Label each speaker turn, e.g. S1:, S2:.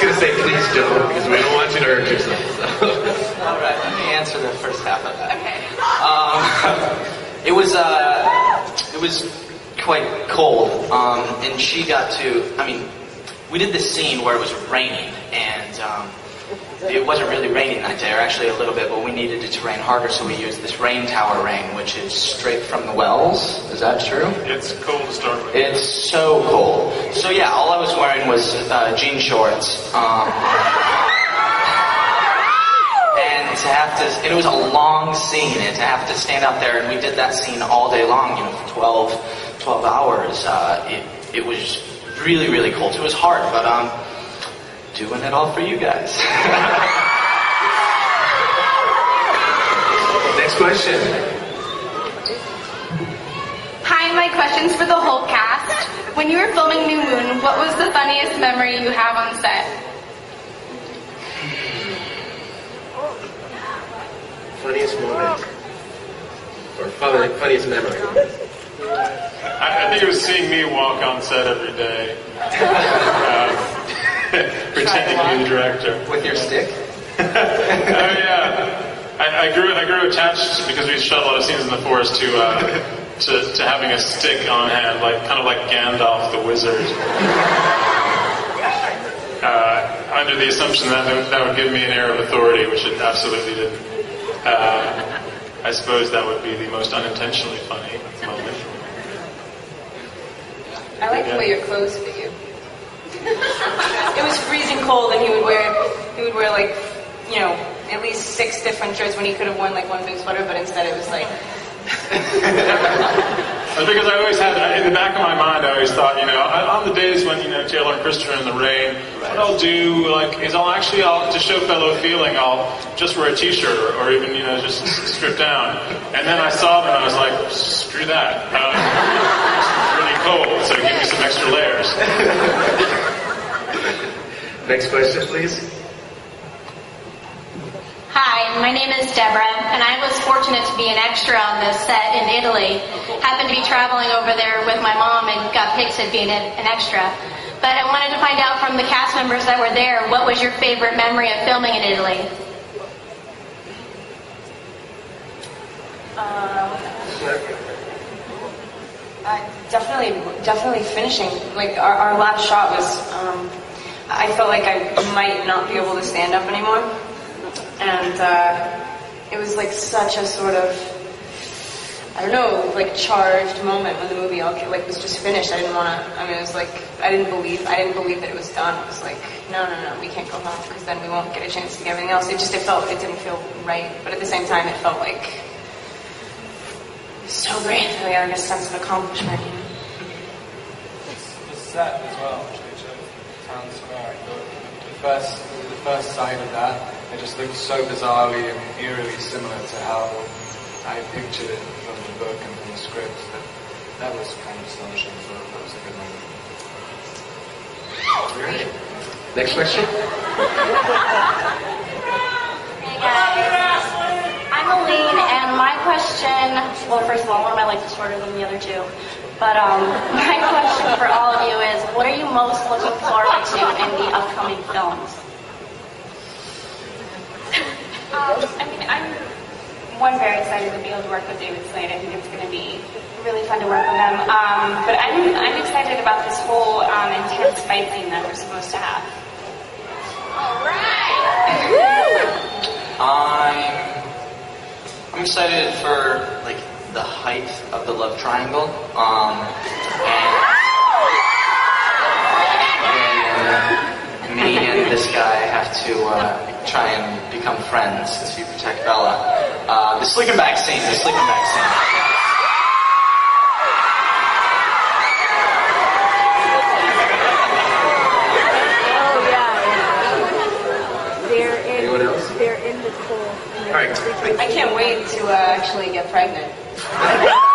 S1: just gonna say please don't because we don't want you to hurt yourself. So.
S2: All right, let me answer the first half of that.
S3: Okay.
S2: Um, it was uh, it was quite cold, um, and she got to. I mean, we did this scene where it was raining, and um, it wasn't really raining that day, or actually a little bit, but we needed it to rain harder, so we used this rain tower rain, which is straight from the wells. Is that true?
S4: It's cold to start with.
S2: It's so cold. So yeah, all I was wearing was uh, jean shorts. Um, and to have to, it was a long scene, and to have to stand out there, and we did that scene all day long, you know, for 12, 12 hours. Uh, it, it was really, really cold. It was hard, but um, doing it all for you guys.
S1: Next question.
S3: Hi, my question's for the whole cast. When you were filming New Moon, what was the funniest memory you have on set?
S1: Funniest moment. Or funny, funniest memory.
S4: I, I think it was seeing me walk on set every day, pretending to be the director.
S2: With your stick?
S4: oh yeah. I, I grew I grew attached because we shot a lot of scenes in the forest to uh, to, to having a stick on hand, like kind of like Gandalf the wizard. Uh, under the assumption that that would give me an air of authority, which it absolutely didn't. Uh, I suppose that would be the most unintentionally funny moment.
S5: I like the way your clothes fit you. It was freezing cold, and he would wear he would wear like you know at least six different shirts when he could have worn like one big sweater, but instead it was like
S4: because I always had in the back of my mind. I always thought, you know, on the days when you know Taylor and Christopher in the rain, what I'll do like is I'll actually I'll to show fellow feeling I'll just wear a t-shirt or, or even you know just strip down. And then I saw them and I was like, screw that. Um, it's really cold, so give me some extra layers.
S1: Next question, please.
S6: Hi, my name is Deborah, and I was fortunate to be an extra on this set in Italy. Happened to be traveling over there with my mom and got picked at being an an extra. But I wanted to find out from the cast members that were there, what was your favorite memory of filming in Italy?
S5: um, uh, definitely definitely finishing. Like our, our last shot was um, I felt like I might not be able to stand up anymore, and uh, it was like such a sort of I don't know, like charged moment when the movie all like was just finished. I didn't want to. I mean, it was like I didn't believe. I didn't believe that it was done. It was like, no, no, no, we can't go home because then we won't get a chance to get everything else. It just it felt it didn't feel right, but at the same time, it felt like so great. Like I a sense of accomplishment.
S7: The set as well, Town Square. The, first, the first sight of that, it just looked so bizarrely and eerily similar to how I pictured it from the book and from the script. That, that was kind of astonishing as well. That was a good moment.
S1: Next question.
S6: Hey guys, I'm Aline, and my question, well, first of all, one of my legs is shorter than the other two. But um, my question for all of you is, what are you most looking forward to in the upcoming films?
S8: Um, I mean, I'm one very excited to be able to work with David Slade. I think it's going to be really fun to work with him. Um, but I'm I'm excited about this whole um, intense fight scene that we're supposed to have.
S2: I'm I'm excited for like the height of the love triangle. Um, and, and me and this guy have to uh, try and become friends to protect Bella. Uh, the bag scene. The bag scene.
S9: Oh yeah. They're in.
S1: Anyone else?
S9: They're in the pool. and
S1: All right.
S5: I can't wait to uh, actually get pregnant.